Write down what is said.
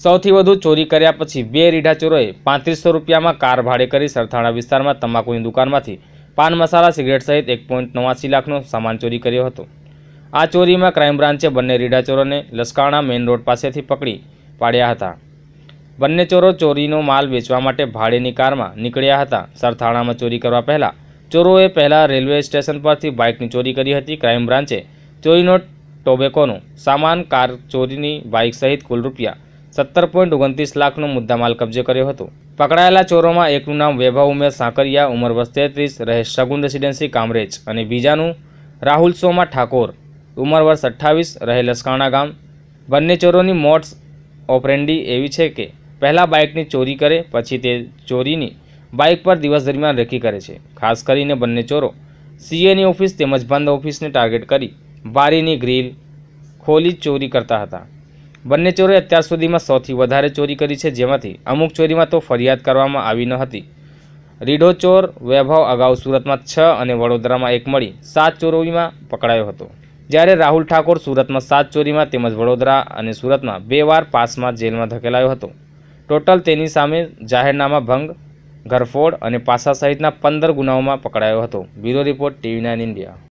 સૌથી વધુ ચોરી કર્યા પછી બે રીઢા ચોરોએ પાંત્રીસો રૂપિયામાં કાર ભાડે કરી સરથાણા વિસ્તારમાં તમાકુની દુકાનમાંથી પાન મસાલા, સિગરેટ સહિત એક પોઈન્ટ નવાસી લાખનો સામાન ચોરી કર્યો હતો. આ ચોરીમાં ક્રાઇમ બ્રાન્ચે બંને રીઢા ચોરોને લસકાણા મેઇન રોડ પાસેથી પકડી પાડ્યા હતા. બંને ચોરો ચોરીનો માલ વેચવા માટે ભાડેની કારમાં નીકળ્યા હતા. સરથાણામાં ચોરી કરવા પહેલાં ચોરોએ પહેલાં રેલવે સ્ટેશન પરથી બાઇકની ચોરી કરી હતી. ક્રાઇમ બ્રાન્ચે ચોરીનો ટોબેકોનો સામાન, કાર ચોરીની બાઇક સહિત કુલ રૂપિયા સત્તર પોઈન્ટ ઓગણત્રીસ લાખનો મુદ્દામાલ કબજે કર્યો હતો. પકડાયેલા ચોરોમાં એકનું નામ વૈભવ ઉમેશ સાંકરિયા, ઉંમર વર્ષ તેત્રીસ રહે શગુન રેસિડેન્સી કામરેજ અને બીજાનું રાહુલ સોમા ઠાકોર, ઉંમર વર્ષ અઠ્ઠાવીસ, રહે લસકાણા ગામ. બંને ચોરોની મોટ્સ ઓપરેન્ડી એવી છે કે પહેલાં બાઇકની ચોરી કરે, પછી તે ચોરીની બાઇક પર દિવસ દરમિયાન રેકી કરે છે. ખાસ કરીને બંને ચોરો સીએની ઓફિસ તેમજ બંધ ઓફિસને ટાર્ગેટ કરી બારીની ગ્રીલ ખોલી ચોરી કરતા હતા. બંને ચોરોએ અત્યાર સુધીમાં સૌથી વધારે ચોરી કરી છે, જેમાંથી અમુક ચોરીમાં તો ફરિયાદ કરવામાં આવી ન હતી. રીઢો ચોર વૈભવ અગાઉ સુરતમાં છ અને વડોદરામાં એક મળી સાત ચોરીમાં પકડાયો હતો. જ્યારે રાહુલ ઠાકોર સુરતમાં સાત ચોરીમાં તેમજ વડોદરા અને સુરતમાં બે વાર પાસમાં જેલમાં ધકેલાયો હતો. ટોટલ તેની સામે જાહેરનામા ભંગ, ઘરફોડ અને પાસા સહિતના પંદર ગુનાઓમાં પકડાયો હતો. Bureau report TV nine India.